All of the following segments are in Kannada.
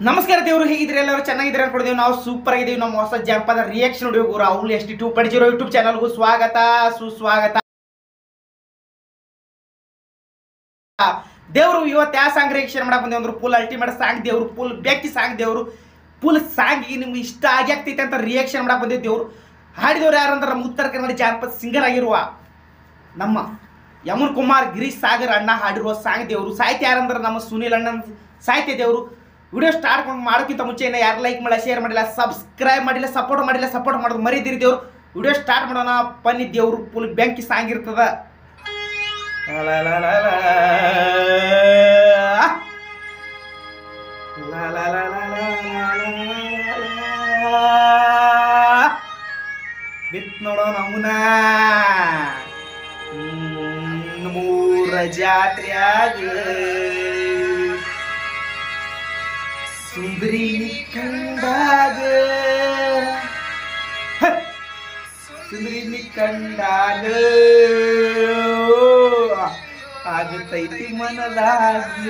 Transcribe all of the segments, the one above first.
ನಮಸ್ಕಾರ ದೇವರು ಹೇಗಿದ್ರೆ ಎಲ್ಲರೂ ಚೆನ್ನಾಗಿದ್ರೆ ಅನ್ಕೊಂಡಿದ್ದೀವಿ. ನಾವು ಸೂಪರ್ ಆಗಿದ್ದೀವಿ. ನಮ್ಮ ಹೊಸ ಜನಪದ ರಿಯಾಕ್ಷನ್ ವಿಡಿಯೋ ಗುರು ಅವ್ಲು ಎಷ್ಟು ಟೂ ಪಡಿಸಿರೋ ಯೂಟ್ಯೂಬ್ ಚಾನಲ್ಗೂ ಸ್ವಾಗತ, ಸುಸ್ವಾಗತ. ದೇವರು, ಇವತ್ತು ಯಾವ ಸಾಂಗ್ ರಿಯಾಕ್ಷನ್ ಮಾಡಕ್ ಬಂದೇವು ಅಂದ್ರೆ ಫುಲ್ ಅಲ್ಟಿಮೇಟ್ ಸಾಂಗ್ ದೇವ್ರು ಫುಲ್ ಬೆಕ್ಕಿ ಸಾಂಗ್ ದೇವ್ರು ಫುಲ್ ಸಾಂಗ್ ನಿಮ್ಗೆ ಇಷ್ಟ ಆಗಿ ಆಗ್ತೈತೆ ಅಂತ ರಿಯಾಕ್ಷನ್ ಮಾಡಕ್ ಬಂದಿದ್ದು ದೇವ್ರು. ಹಾಡಿದವ್ರು ಯಾರು ಅಂದ್ರೆ ನಮ್ಮ ಉತ್ತರ ಕನ್ನಡ ಜಾನಪದ ಸಿಂಗರ್ ಆಗಿರುವ ನಮ್ಮ ಯಮನ್ ಕುಮಾರ್ ಗಿರೀಶ್ ಸಾಗರ್ ಅಣ್ಣ ಹಾಡಿರುವ ಸಾಂಗ್ ದೇವರು. ಸಾಹಿತ್ಯ ಯಾರಂದ್ರೆ ನಮ್ಮ ಸುನೀಲ್ ಅಣ್ಣನ ಸಾಹಿತ್ಯ ದೇವರು. ವಿಡಿಯೋ ಸ್ಟಾರ್ಟ್ ಮಾಡೋಕ್ಕಿಂತ ಮುಂಚೆ ಇನ್ನು ಯಾರು ಲೈಕ್ ಮಾಡಿಲ್ಲ ಶೇರ್ ಮಾಡಿಲ್ಲ ಸಬ್ಸ್ಕ್ರೈಬ್ ಮಾಡಿಲ್ಲ ಸಪೋರ್ಟ್ ಮಾಡಿಲ್ಲ ಸಪೋರ್ಟ್ ಮಾಡೋದು ಮರಿದಿರಿ ದೇವ್ರು ವಿಡಿಯೋ ಸ್ಟಾರ್ಟ್ ಮಾಡೋಣ ಪನ್ನಿ ದೇವ್ರು ಫುಲ್ ಬೆಂಕಿ ಸಾಂಗಿರ್ತದ. ಬಿತ್ ನೋಡೋ ನಮುನ ಮೂರ ಜಾತ್ರೆ சுந்தரி கண்டாது சுந்தரி ಕಂಡಾಲು ಆಗುತ್ತೈತಿ ಮನದಾಗ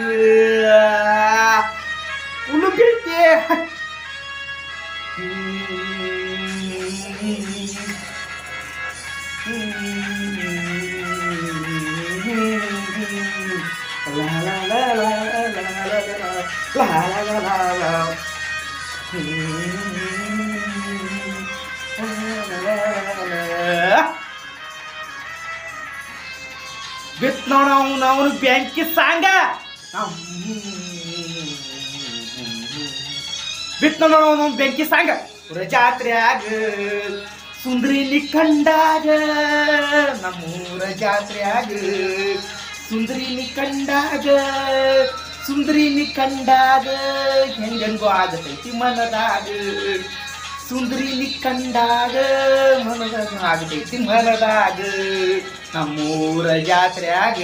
ಉಳುಕೈತೆ ಬಿತ್ ನೋಡ ಅವನು ಅವನು ಬ್ಯಾಂಕಿ ಸಾಂಗ ಬಿತ್ ನೋಡ ಅವನು ಬೆಂಕಿ ಸಾಂಗ ಊರ ಜಾತ್ರ್ಯಾಗ ಸುಂದ್ರಿಲಿ ಕಂಡಾಗ ನಮ್ಮೂರ ಜಾತ್ರ್ಯಾಗ ಸುಂದ್ರಿಲಿ ಕಂಡಾಗ ಸುಂದ್ರಿಲಿ ಕಂಡಾಗ ಹೆಂಗಂಗೋ ಆಗತೈತಿ ಮನದಾಗ. ಸುಂದ್ರಿಲಿ ಕಂಡಾಗ ಮನದಾಗ ಆಗತೈತಿ ಮನದಾಗ. ನಮ್ಮೂರ ಸುಂದರಿ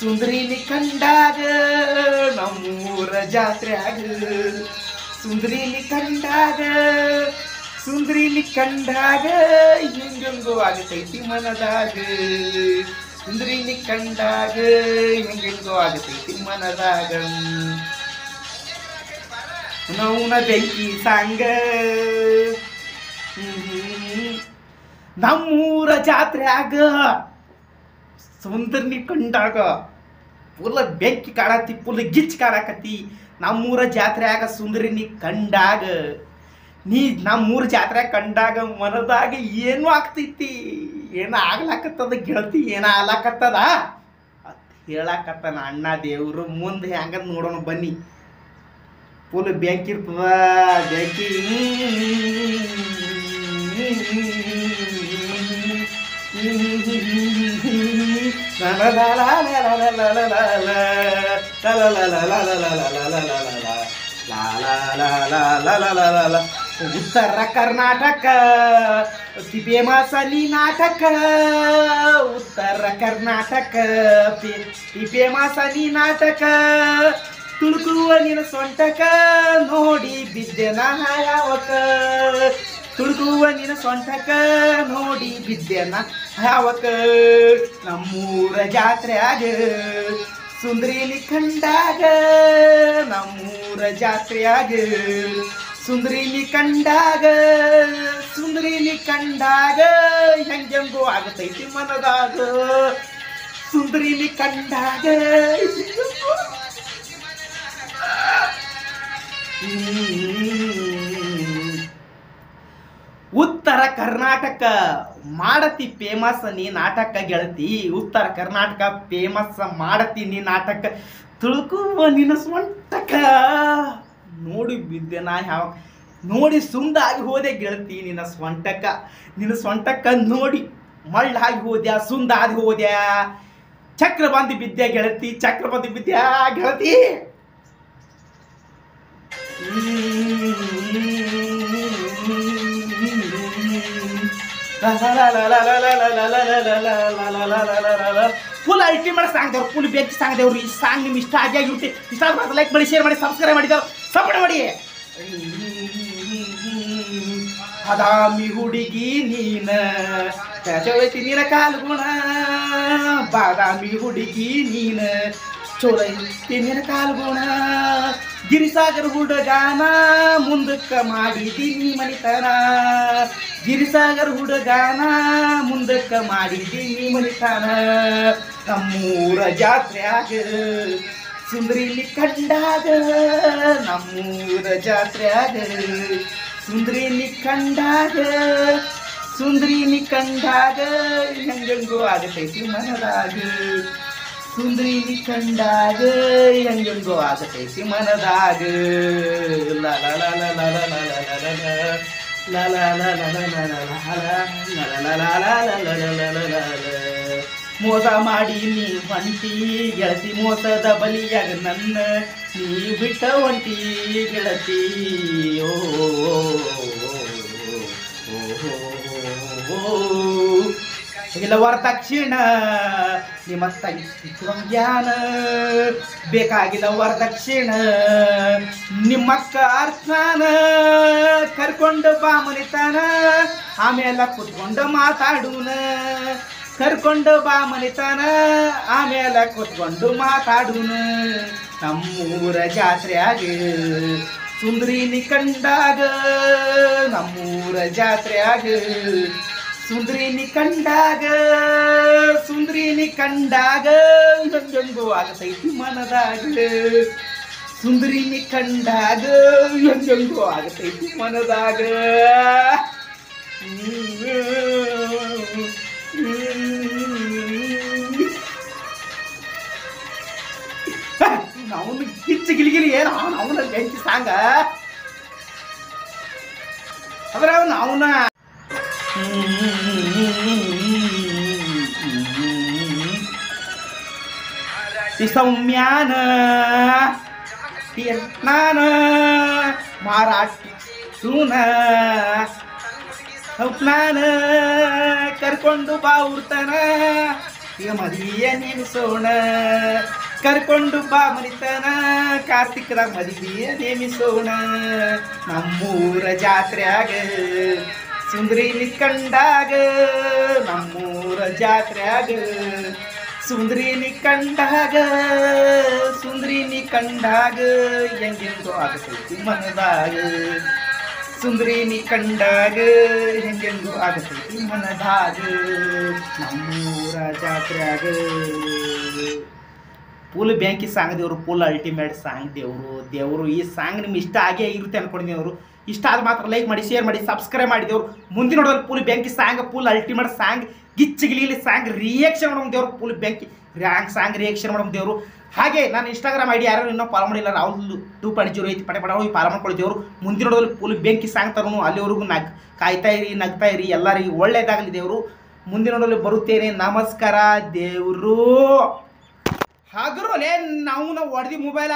ಸುಂದ್ರಿಲಿ ಕಂಡಾಗ ನಮ್ಮೂರ ಜಾತ್ರ್ಯಾಗ. ಸುಂದ್ರಿಲಿ ಕಂಡಾಗ ಸುಂದ್ರಿಲಿ ಕಂಡಾಗ ಹೆಂಗಂಗೋ ಆಗತೈತಿ ಮನದಾಗ. ಸುಂದ್ರಿಲಿ ಕಂಡಾಗ ಹಿಂಗೆಂದು ಆಗತೈತಿ. ತಿಮ್ಮನದಾಗ. ನೌನ ಬೆಂಕಿ ಸಾಂಗ. ನಮ್ಮೂರ ಜಾತ್ರ್ಯಾಗ ಸುಂದರ್ನಿ ಕಂಡಾಗ ಪುಲ್ಲ ಬೆಂಕಿ ಕಾಡತಿ ಪುಲ್ಲ ಗಿಚ್ ಕಾಡಕತ್ತಿ ನಮ್ಮೂರ ಜಾತ್ರೆಯಾಗ ಸುಂದರಿನಿ ಕಂಡಾಗ. ನೀ ನಮ್ಮೂರ ಜಾತ್ರೆ ಕಂಡಾಗ ಮನದಾಗ ಏನು ಆಗ್ತೈತಿ? ಏನು ಆಗ್ಲಾಕತ್ತದ? ಗೆಳತಿ ಏನ ಆಗ್ಲಾಕತ್ತದ? ಅತ್ ಹೇಳಾಕತ್ತನ ಅಣ್ಣ ದೇವರು, ಮುಂದೆ ಹೆಂಗದ್ ನೋಡೋಣ ಬನ್ನಿ. ಫುಲ್ ಬೆಂಕಿ ಇರ್ತದ, ಬೆಂಕಿ. ಉತ್ತರ ಕರ್ನಾಟಕ ಫೇಮಸಲಿ ನಾಟಕ, ಉತ್ತರ ಕರ್ನಾಟಕ ಫೇಮಸಲಿ ನಾಟಕ, ತುಳುಕುವ ನಿನ್ನ ಸೊಂಟಕ, ನೋಡಿ ಬಿದ್ದೆ ಯಾವಕ. ತುಳುಕುವ ನಿನ್ನ ಸೊಂಟಕ, ನೋಡಿ ಬಿದ್ದೆನ ಯಾವಕ. ನಮ್ಮೂರ ಜಾತ್ರೆಯಾಗ, ಸುಂದ್ರಿಲಿ ಕಂಡಾಗ, ನಮ್ಮೂರ ಜಾತ್ರೆಯಾಗ ಸುಂದ್ರಿಲಿ ಕಂಡಾಗ ಸುಂದ್ರಿಲಿ ಕಂಡಾಗ ಹೆಂಗೆಂಗೋ ಆಗತೈತಿ ಮನದಾಗ. ಸುಂದ್ರಿಲಿ ಕಂಡಾಗ ಉತ್ತರ ಕರ್ನಾಟಕ ಮಾಡತಿ ಫೇಮಸ್ ನೀ ನಾಟಕ ಗೆಳತಿ. ಉತ್ತರ ಕರ್ನಾಟಕ ಫೇಮಸ್ ಮಾಡತಿ ನೀ ನಾಟಕ. ತುಳುಕುವ ನಿನ್ನ ಸ್ವಂಟಕ ನೋಡಿ ಬಿದ್ದೆ ನಾ ಯಾವ ನೋಡಿ ಸುಂದಾಗಿ ಹೋದೆ ಗೆಳತಿ ನಿನ್ನ ಸ್ವಂಟಕ್ಕ ನಿನ್ನ ಸ್ವಂಟಕ್ಕ ನೋಡಿ ಮಳ್ಳಾಗಿ ಹೋದ್ಯಾ, ಸುಂದಾಗಿ ಹೋದ್ಯಾ. ಚಕ್ರ ಬಂದು ಬಿದ್ದೆ ಗೆಳತಿ, ಚಕ್ರ ಬಂದು ಬಿದ್ದ್ಯಾ ಗೆಳತಿ. ಫುಲ್ ಅಲ್ಟಿಮೇಟ್ ಸಾಂಗ್ ದೇವ್ರು ಫುಲ್ ಬೆಚ್ಚ ಸಾಂಗ್ ದೇವ್ರು ಈ ಸಾಂಗ್ ನಿಮ್ಗೆ ಇಷ್ಟ ಆಗಿ ಆಗಿರುತ್ತೆ ಇಷ್ಟ ಲೈಕ್ ಮಾಡಿ ಶೇರ್ ಮಾಡಿ ಸಬ್ಸ್ಕ್ರೈಬ್ ಮಾಡಿದವ್ರು. ಸಪೋರ್ಟ್ ಮಾಡಿ. ಬಾದಾಮಿ ಹುಡುಗಿ ನೀನ ಚಲೈತಿ ನೀನ ಕಾಲು ಗುಣ. ಬಾದಾಮಿ ಹುಡುಗಿ ನೀನ ಚಲೈತಿ ನೀನ ಕಾಲು ಗುಣ. ಗಿರಿಸಾಗರ್ ಹುಡುಗಾನ ಮುಂದಕ್ಕ ಮಾಡಿದೀನಿ ಮನಿತನ. ಗಿರಿಸಾಗರ್ ಹುಡುಗಾನ ಮುಂದಕ್ಕ ಮಾಡಿದೀನಿ ಮನಿತನ. ನಮ್ಮೂರ ಜಾತ್ರ್ಯಾಗ ಸುಂದ್ರಿಲಿ ಕಂಡಾಗ ನಮ್ಮೂರ ಜಾತ್ರ್ಯಾಗ ಸುಂದ್ರಿಲಿ ಕಂಡಾಗ ಸುಂದ್ರಿನಿ ಕಂಡಾಗ ಹೆಂಗಂಗೋ ಆಗತೈತಿ ಮನದಾಗ ಸುಂದ್ರಿನಿ ಕಂಡಾಗ ಹೆಂಗಂಗೋ ಆಗತೈತಿ ಮನದಾಗ ಲ ಮೋಸ ಮಾಡಿ ನೀ ಹೊಂಟಿ, ಗೆಳತಿ ಮೋಸದ ಬಲಿಯಾಗ ನನ್ನ ನೀ ಬಿಟ್ಟ ಹೊಂಟಿ ಗೆಳತಿ. ಓ ಇಲ್ಲ ವರದಕ್ಷಿಣ ನಿಮ್ಮ ಜ್ಞಾನ ಬೇಕಾಗಿಲ್ಲ ವರದಕ್ಷಿಣ ನಿಮ್ಮಕ್ಕ ಅರ್ಥಾನ ಕರ್ಕೊಂಡು ಬಾಮನಿತಾನ ಆಮೇಲೆ ಕುತ್ಕೊಂಡು ಮಾತಾಡೂನ ಕರ್ಕೊಂಡು ಬಾ ಮನಿತಾನ, ಆಮೇಲೆ ಕೂತ್ಕೊಂಡು ಮಾತಾಡುನು. ನಮ್ಮೂರ ಜಾತ್ರೆಯಾಗ ಸುಂದ್ರಿನಿ ಕಂಡಾಗ, ನಮ್ಮೂರ ಜಾತ್ರೆಯಾಗ ಸುಂದ್ರಿನಿ ಕಂಡಾಗ ಸುಂದ್ರಿನಿ ಕಂಡಾಗ ನಂಜೊಂದು ಆಗತೈತಿ ಮನದಾಗ. ಸುಂದ್ರಿನಿ ಕಂಡಾಗ ನಂಜೊಂದು ಆಗತೈತಿ ಮನದಾಗ. ಅವನು ಕಿಚ್ಚ ಗಿಲಿಗಿಲಿ ಏನು ಅವನು ಅವನ ಬೆಂಕಿ ಸಾಂಗ ಅದ್ರ ಅವನು ಅವನ ಈ ಸೌಮ್ಯಾನ ನಾನ ಮಾರಾಟಿ ಸೂನ ಸ್ವಪ್ನಾನ ಕರ್ಕೊಂಡು ಬಾ ಉಡ್ತಾನ ಈಗ ಮದುವೆಯ ನೇಮಿಸೋಣ ಕರ್ಕೊಂಡು ಬಾ ಮನಿತನ ಕಾರ್ತಿಕದ ಮದುವೆಯ ನೇಮಿಸೋಣ. ನಮ್ಮೂರ ಜಾತ್ರೆಯಾಗ ಸುಂದರಿ ಕಂಡಾಗ ನಮ್ಮೂರ ಜಾತ್ರೆಯಾಗ ಸುಂದ್ರಿನಿ ಕಂಡಾಗ ಸುಂದ್ರಿನಿ ಕಂಡಾಗ ಹೆಂಗೆಂದು ಆಗತೈತಿ ಮನದಾಗ. ಸುಂದರಿನಿ ಕಂಡಾಗ ಹೆಂಗೆಂದು ಆಗತೈತಿ ಮನದಾಗ. ನಮ್ಮೂರ ಜಾತ್ರೆಯಾಗ ಫುಲ್ ಬ್ಯಾಂಕಿ ಸಾಂಗ್ ದೇವರು, ಪೂಲ್ ಅಲ್ಟಿಮೇಟ್ ಸಾಂಗ್ ದೇವರು ದೇವರು ಈ ಸಾಂಗ್ ನಿಮ್ಗೆ ಇಷ್ಟ ಆಗೇ ಇರುತ್ತೆ ಅನ್ಕೊಂಡಿದ್ದೀನಿ ಅವರು. ಇಷ್ಟ ಆದ ಮಾತ್ರ ಲೈಕ್ ಮಾಡಿ ಶೇರ್ ಮಾಡಿ ಸಬ್ಸ್ಕ್ರೈಬ್ ಮಾಡಿ ದೇವರು. ಮುಂದಿನ ನೋಡೋದು ಫುಲ್ ಬ್ಯಾಂಕಿ ಸಾಂಗ್ ಫುಲ್ ಅಲ್ಟಿಮೇಟ್ ಸಾಂಗ್ ಗಿಚ್ಚಿಗಿಲಿ ಸಾಂಗ್ ರಿಯಾಕ್ಷನ್ ಮಾಡೋಣ ದೇವರು, ಪೂಲ್ ಬ್ಯಾಂಕಿ ರ್ಯಾಂಕ್ ಸಾಂಗ್ ರಿಯಾಕ್ಷನ್ ಮಾಡೋಣ ದೇವರು. ಹಾಗೆ ನಾನು ಇನ್ಸ್ಟಾಗ್ರಾಮ್ ಐಡಿ ಯಾರು ಇನ್ನೂ ಫಾಲೋ ಮಾಡಿಲ್ಲ, ರಾಹುಲ್ ಟೂ ಪಾಯಿಂಟ್ ಜೀರೋ ಐತಿ ಪಡೆ ಪಡ ಹೋಗಿ ಫಾಲೋ ಮಾಡ್ಕೊಳ್ಳಿ ದೇವರು. ಮುಂದಿನ ನೋಡೋದು ಪೂಲ್ ಬ್ಯಾಂಕಿ ಸಾಂಗ್ ತರೋನು ಅಲ್ಲಿವರೆಗೂ ನಗ್ ಕಾಯ್ತಾ ಇರಿ, ನಗ್ತಾ ಇರಿ, ಎಲ್ಲರಿಗೂ ಒಳ್ಳೇದಾಗಲಿ ದೇವರು. ಮುಂದಿನ ನೋಡಲು ಬರುತ್ತೇನೆ, ನಮಸ್ಕಾರ ದೇವರು. ಹಗರು ಲೇ ನಾವು ಹೊಡೆದಿ ಮೊಬೈಲ